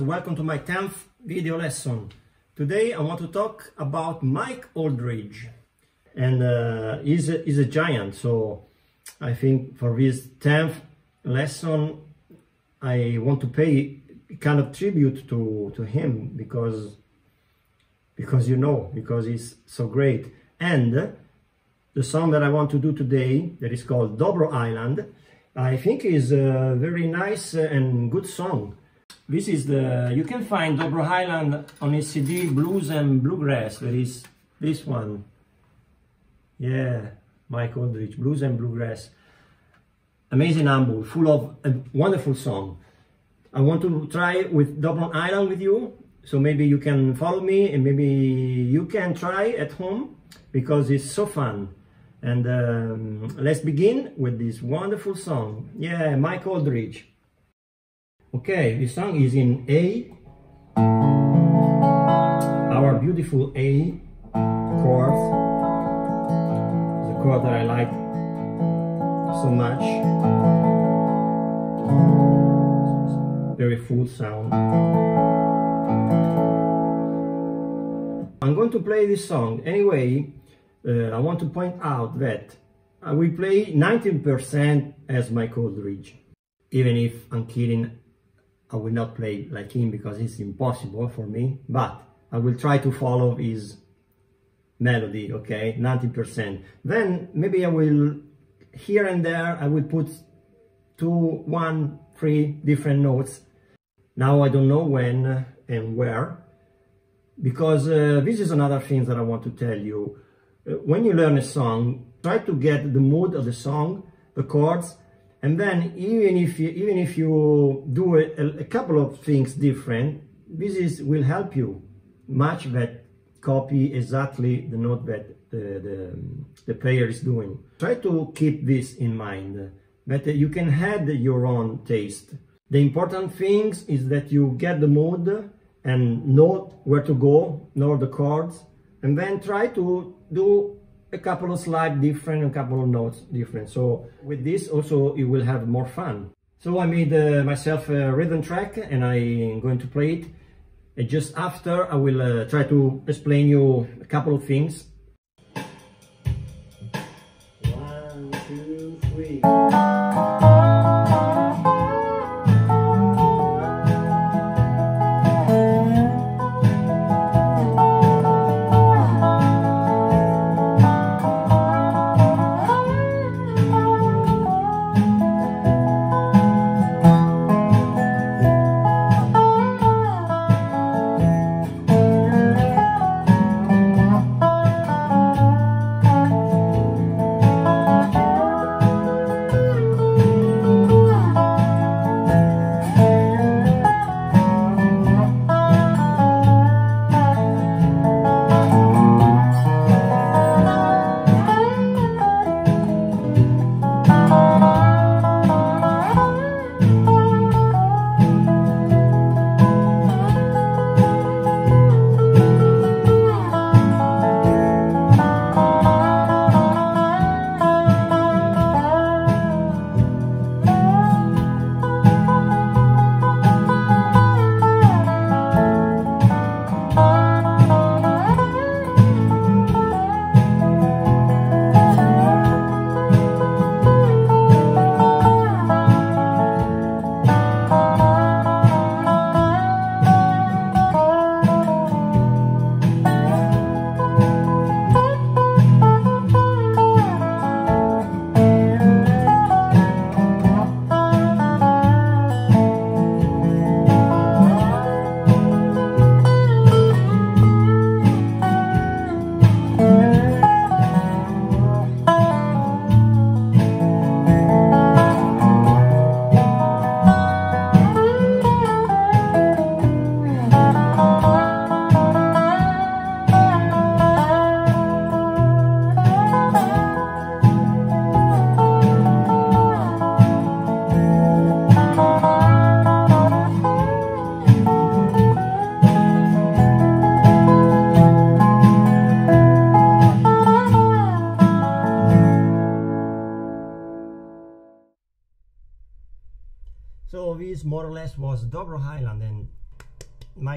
Welcome to my 10th video lesson. Today I want to talk about Mike Auldridge and uh, he's, a, he's a giant so I think for this 10th lesson I want to pay kind of tribute to, to him because because you know, because he's so great. And the song that I want to do today that is called Dobro Island I think is a very nice and good song this is the, you can find Dobro Island on his CD Blues and Bluegrass. There is this one. Yeah, Mike Auldridge, Blues and Bluegrass. Amazing album, full of a wonderful song. I want to try with Dobro Island with you. So maybe you can follow me and maybe you can try at home because it's so fun. And um, let's begin with this wonderful song. Yeah, Mike Auldridge. Okay, this song is in A, our beautiful A chord, the chord that I like so much. Very full sound. I'm going to play this song. Anyway, uh, I want to point out that I will play 19% as Mike Auldridge, even if I'm kidding I will not play like him because it's impossible for me, but I will try to follow his melody, okay, 90%. Then maybe I will, here and there, I will put two, one, three different notes. Now I don't know when and where, because uh, this is another thing that I want to tell you. Uh, when you learn a song, try to get the mood of the song, the chords, and then even if you, even if you do a, a couple of things different, this is, will help you much that copy exactly the note that the, the, the player is doing. Try to keep this in mind, that you can add your own taste. The important things is that you get the mood and know where to go, know the chords, and then try to do a couple of slides different, a couple of notes different. So with this also you will have more fun. So I made uh, myself a rhythm track and I'm going to play it. And just after I will uh, try to explain you a couple of things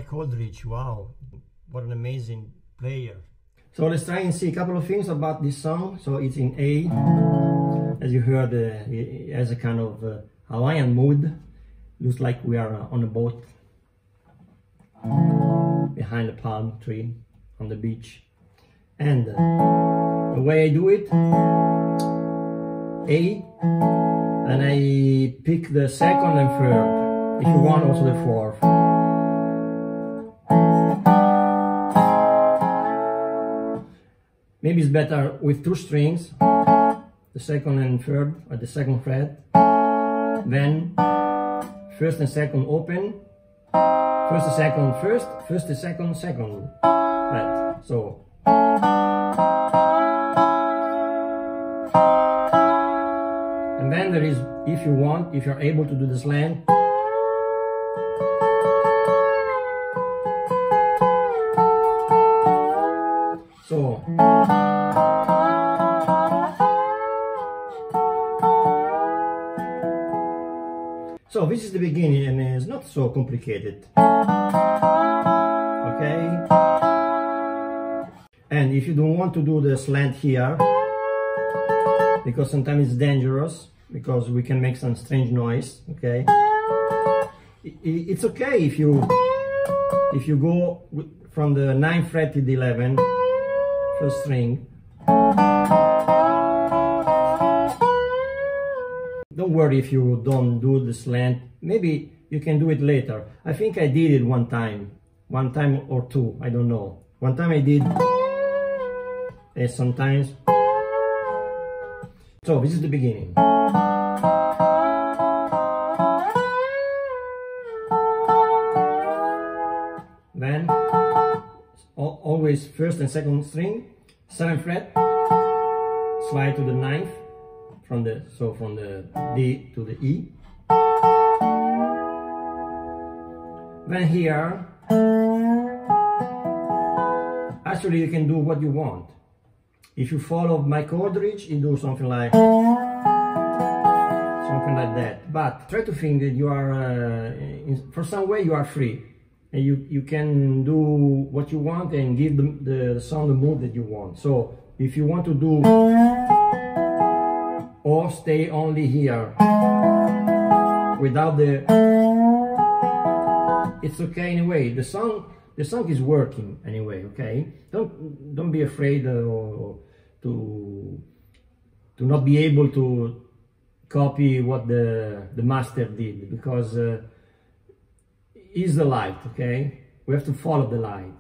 Mike Auldridge, wow, what an amazing player. So let's try and see a couple of things about this song. So it's in A, as you heard, uh, it has a kind of uh, Hawaiian mood. Looks like we are uh, on a boat behind a palm tree on the beach. And uh, the way I do it, A, and I pick the second and third. If you want, also the fourth. Maybe it's better with two strings, the second and third at the second fret. Then first and second open, first and second first, first and second second fret. So and then there is, if you want, if you're able to do the slant, is the beginning and it's not so complicated. Okay? And if you don't want to do the slant here, because sometimes it's dangerous, because we can make some strange noise, okay? It's okay if you if you go from the 9th fret to the 11th, first string, don't worry if you don't do the slant. Maybe you can do it later. I think I did it one time, one time or two, I don't know. One time I did, and sometimes. So this is the beginning. Then always first and second string, seventh fret, slide to the ninth, from the so from the D to the E. Then here, actually you can do what you want. If you follow Mike Auldridge, you do something like something like that. But try to think that you are, uh, in, for some way, you are free, and you you can do what you want and give the, the song the mood that you want. So if you want to do or stay only here. Without the it's okay anyway. The song the song is working anyway okay? Don't don't be afraid uh, to to not be able to copy what the the master did because uh, is the light okay? We have to follow the light.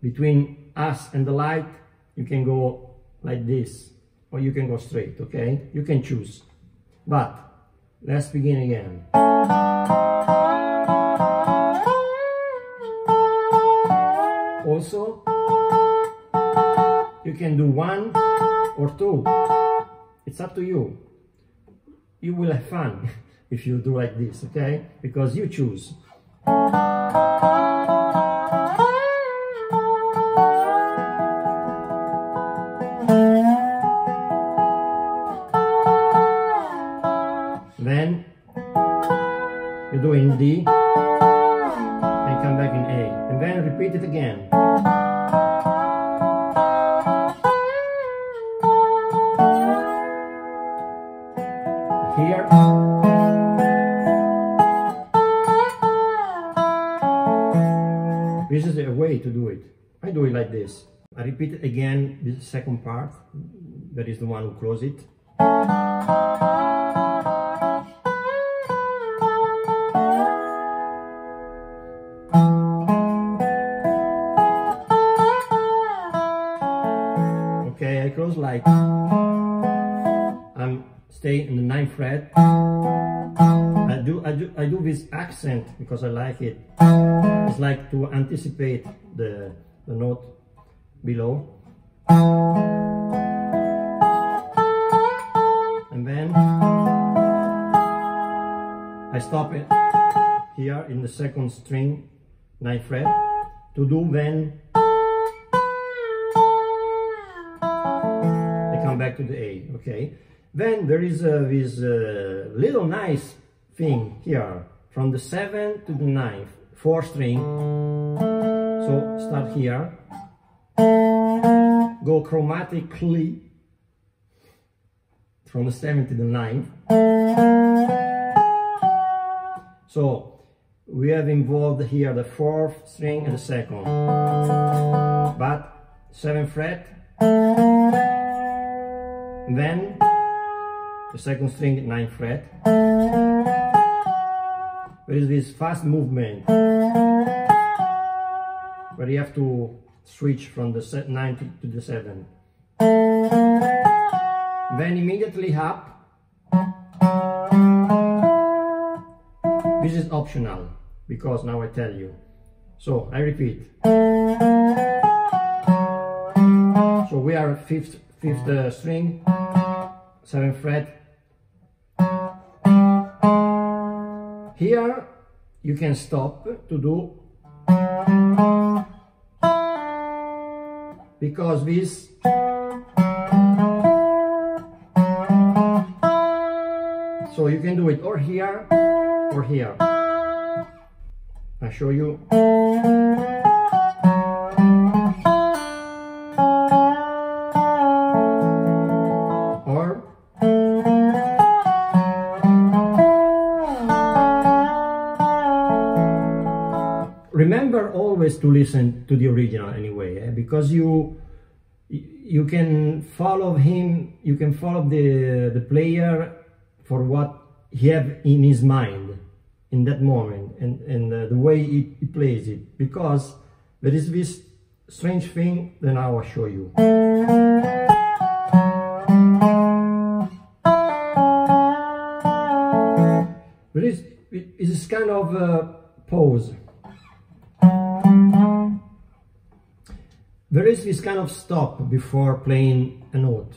Between us and the light you can go like this or you can go straight, okay? You can choose. But let's begin again. Also, you can do one or two. It's up to you. You will have fun if you do like this, okay? Because you choose. In D and come back in A. And then repeat it again. Here. This is a way to do it. I do it like this. I repeat again, the second part. That is the one who close it. Accent because I like it. It's like to anticipate the the note below. And then I stop it here in the second string, ninth fret, to do then I come back to the A, okay? Then there is uh, this uh, little nice thing here from the 7th to the 9th, 4 string. So start here, go chromatically from the 7th to the 9th. So we have involved here the 4th string and the 2nd, but 7th fret, then the second string 9th fret there is this fast movement. Where you have to switch from the 90 to the 7 then immediately up. This is optional because now I tell you. So I repeat. So we are fifth fifth uh, string. Seventh fret Here you can stop to do. Because this so you can do it or here or here. I show you to listen to the original anyway eh? because you you can follow him you can follow the the player for what he have in his mind in that moment and and uh, the way he, he plays it. Because there is this strange thing that I'll show you. There is it is kind of uh, pause There is this kind of stop before playing a note.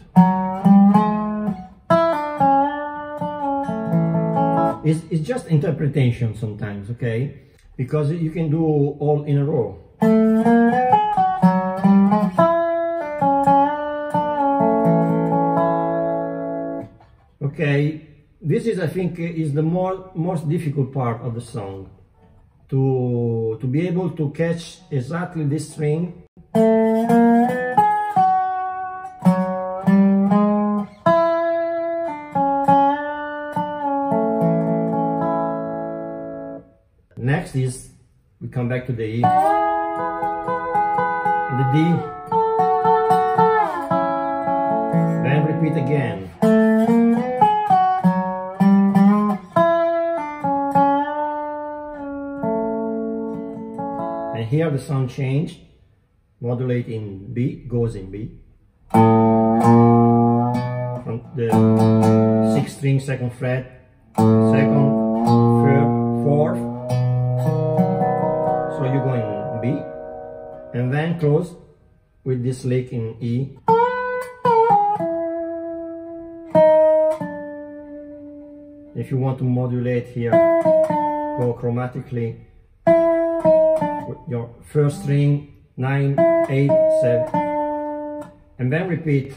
It's, it's just interpretation sometimes, okay? Because you can do all in a row. Okay, this is, I think, is the more, most difficult part of the song. To, to be able to catch exactly this string Next is, we come back to the E. And the D. Then repeat again. And here the sound changed. Modulate in B, goes in B. From the 6th string, 2nd fret, 2nd close with this lick in E. If you want to modulate here, go chromatically with your first string nine, eight, seven, and then repeat.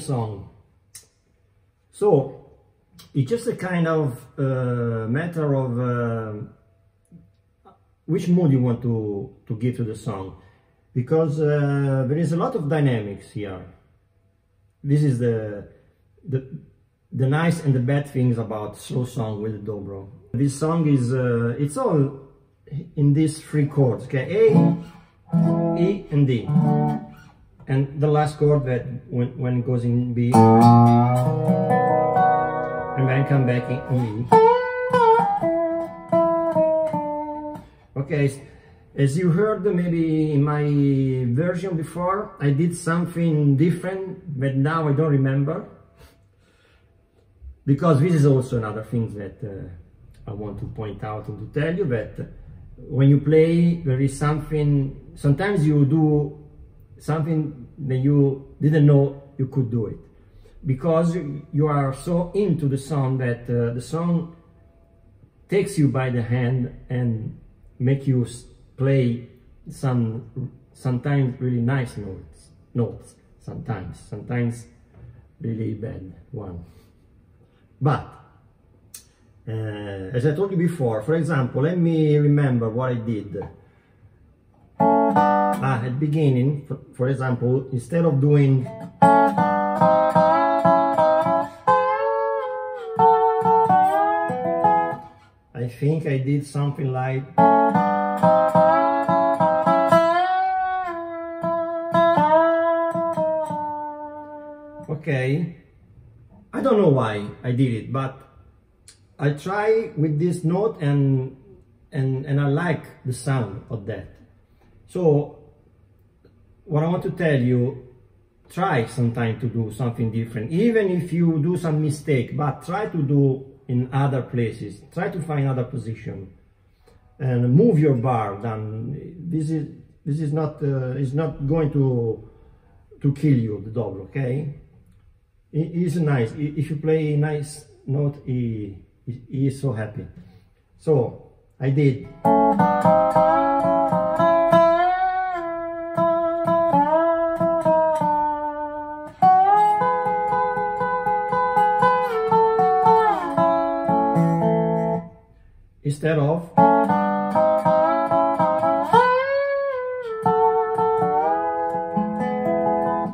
Song. So it's just a kind of uh, matter of uh, which mood you want to, to give to the song. Because uh, there is a lot of dynamics here. This is the, the, the nice and the bad things about slow song with the dobro. This song is, uh, it's all in these three chords, okay? A, E, and D and the last chord that when, when it goes in B and then come back in E. Okay, as you heard maybe in my version before, I did something different, but now I don't remember. Because this is also another thing that uh, I want to point out and to tell you that when you play, there is something, sometimes you do something that you didn't know you could do it. Because you are so into the song that uh, the song takes you by the hand and make you play some sometimes really nice notes notes. Sometimes sometimes really bad one. But uh, as I told you before for example let me remember what I did Uh, at beginning for, for example instead of doing I think I did something like okay I don't know why I did it but I try with this note and and and I like the sound of that so what I want to tell you try sometime to do something different even if you do some mistake but try to do in other places try to find other position and move your bar then this is this is not uh, is not going to to kill you the double okay he is nice. If you play a nice note, he, he is so happy. So I did. Instead of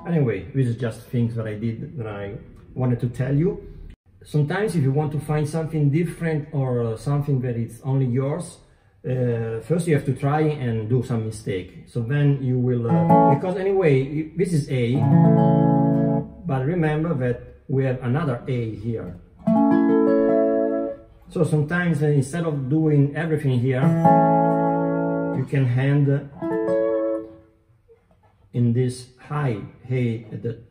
anyway, this is just things that I did that I wanted to tell you. Sometimes if you want to find something different or uh, something that is only yours, uh, first you have to try and do some mistake. So then you will, uh, because anyway, this is A, but remember that we have another A here. So sometimes uh, instead of doing everything here, you can hand in this high hey at the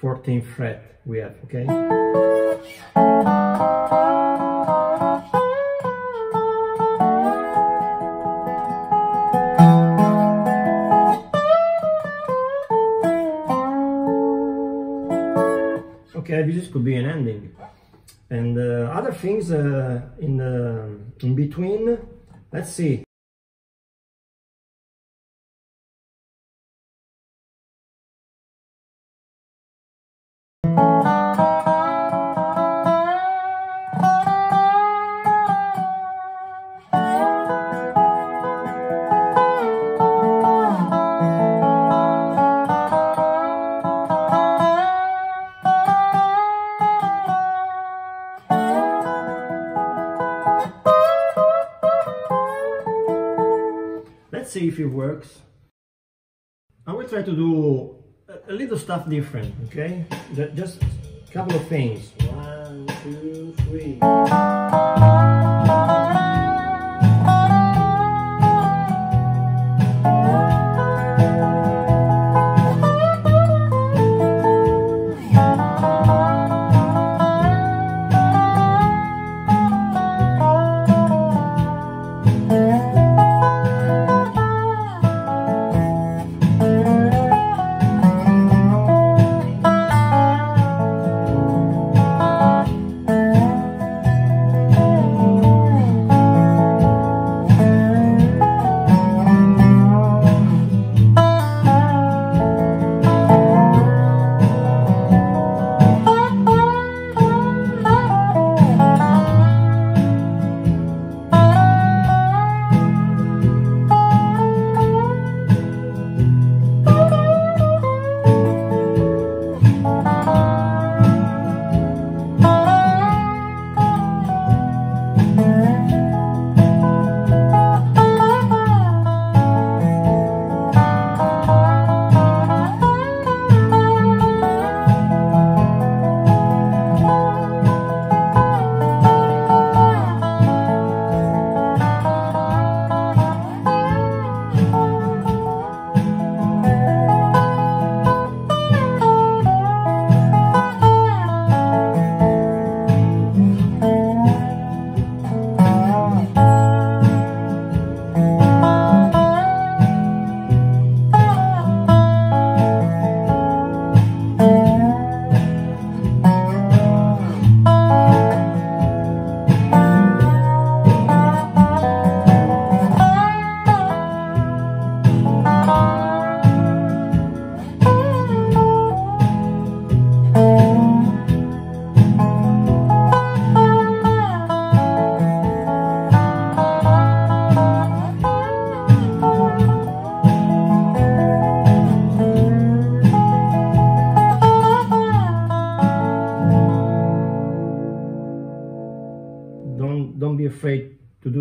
14th fret we have, okay? Okay, this could be an ending. And uh, other things uh, in, uh, in between, let's see. It works. I will try to do a little stuff different, okay? Just a couple of things. One, two, three.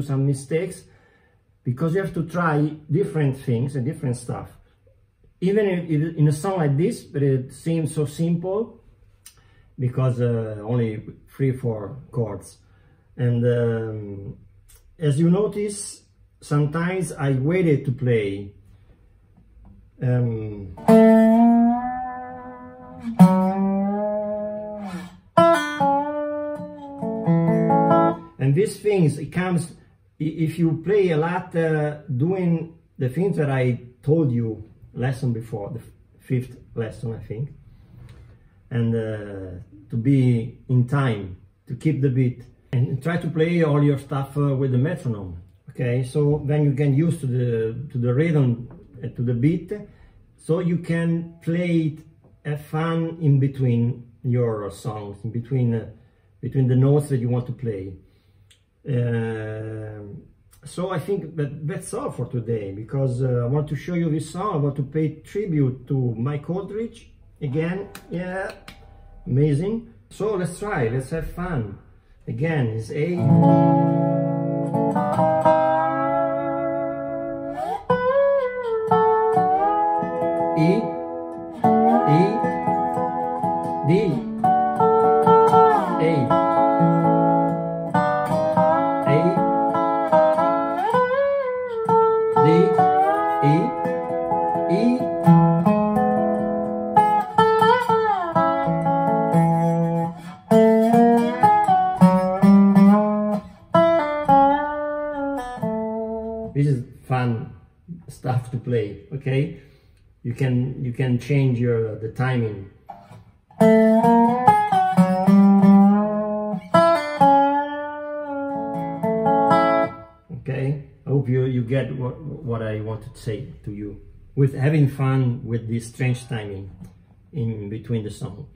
Some mistakes because you have to try different things and different stuff. Even in a song like this, but it seems so simple because uh, only three, four chords. And um, as you notice, sometimes I waited to play. Um, and these things, it comes, if you play a lot uh, doing the things that I told you lesson before, the fifth lesson, I think, and uh, to be in time, to keep the beat, and try to play all your stuff uh, with the metronome. Okay, so then you can use to the to the rhythm, uh, to the beat, so you can play it, have fun in between your songs, in between uh, between the notes that you want to play. Uh, so I think that that's all for today because uh, I want to show you this song. I want to pay tribute to Mike Auldridge again. Yeah, amazing. So let's try. Let's have fun. Again, it's A. can you can change your the timing. Okay, I hope you, you get what, what I wanted to say to you with having fun with this strange timing in between the song.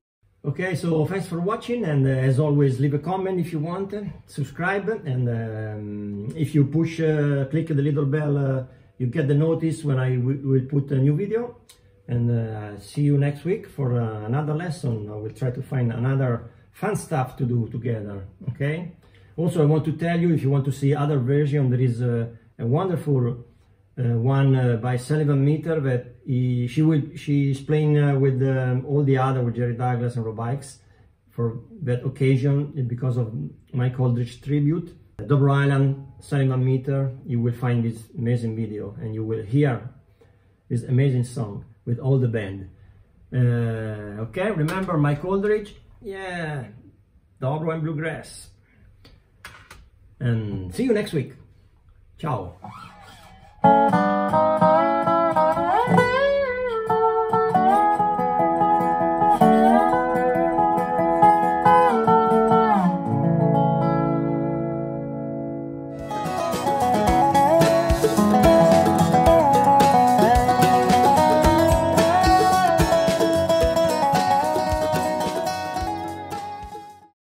Okay, so thanks for watching and uh, as always leave a comment if you want, uh, subscribe and um, if you push, uh, click the little bell, uh, you get the notice when I will put a new video and uh, see you next week for uh, another lesson. I will try to find another fun stuff to do together, okay? Also, I want to tell you, if you want to see other version, there is a, a wonderful uh, one uh, by Sally Van Meter that he, she will she's playing uh, with um, all the other with Jerry Douglas and Rob for that occasion because of Mike Auldridge tribute. Dobro Island, Sally Van Meter, you will find this amazing video and you will hear this amazing song with all the band. Uh, okay, remember Mike Auldridge? Yeah, Dobro and Bluegrass. And see you next week. Ciao.